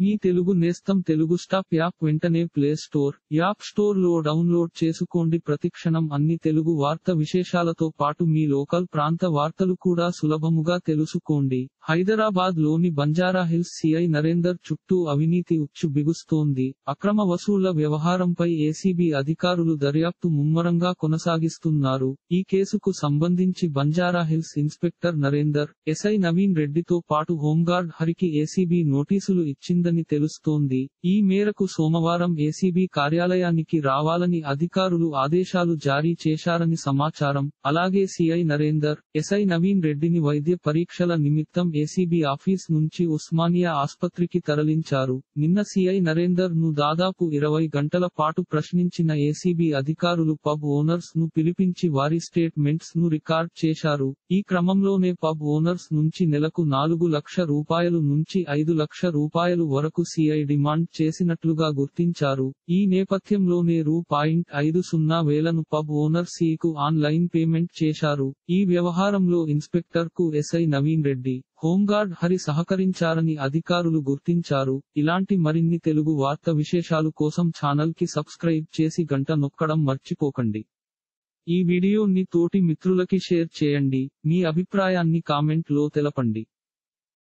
మీ తెలుగు నేస్తం Telugu stop app వెంటనే play store app స్టోర్లో డౌన్లోడ్ చేసుకోండి. ప్రతిక్షణం అన్ని తెలుగు వార్త విశేషాలతో పాటు మీ లోకల్ ప్రాంత వార్తలు కూడా సులభముగా తెలుసుకోండి. హైదరాబాద్లోని బంజారా హిల్స్ సిఐ నరేందర్ చుట్టూ అవినీతి ఉచ్చు బిగుస్తోంది. అక్రమ వసూళ్ళ వ్యవహారంపై ఏసీబీ అధికారులు దర్యాప్తు ముమ్మరంగా కొనసాగిస్తున్నారు. ఈ కేసుకు సంబంధించి Banjara hills inspector Narender SI Naveen రెడ్డితో పాటు హోంగార్డ్ హరికి ఏసీబీ నోటీసులు ఇచ్చిందని తెలుస్తోంది. ఈ మేరకు సోమవారం ఏసీబీ కార్యాలయానికి రావాలని అధికారులు ఆదేశాలు జారీ చేశారని సమాచారం. అలాగే సిఐ నరేందర్ ఎస్ఐ నవీన్ రెడ్డిని వైద్య పరీక్షల నిమిత్తం ఏసీబీ ఆఫీస్ నుంచి ఉస్మానియా ఆస్పత్రికి తరలించారు. నిన్న సిఐ నరేందర్ను దాదాపు ఇరవై గంటల పాటు ప్రశ్నించిన ఏసీబీ అధికారులు పబ్ ఓనర్స్ను పిలిపించి వారి స్టేట్మెంట్స్ను రికార్డ్ చేశారు. ఈ క్రమంలోనే పబ్ ఓనర్స్ నుంచి నెలకు నాలుగు లక్ష రూపాయలు నుంచి ఐదు లక్ష రూపాయలు వరకు సిఐ డిమాండ్ చేసినట్లుగా గుర్తించారు. ఈ నేపథ్యంలోనే రూ. పాయింట్ ఐదు సున్నా వేలను పబ్ ఓనర్కు ఆన్లైన్ పేమెంట్ చేశారు. ఈ వ్యవహారంలో ఇన్స్పెక్టర్కు SI Naveen Reddy home guard Hari సహకరించారని అధికారులు గుర్తించారు. ఇలాంటి మరిన్ని తెలుగు వార్త విశేషాలు కోసం ఛానల్కి సబ్స్క్రైబ్ చేసి గంట నొక్కడం మర్చిపోకండి. ఈ వీడియోని తోటి మిత్రులకి షేర్ చేయండి. మీ అభిప్రాయాన్ని కామెంట్లో తెలపండి.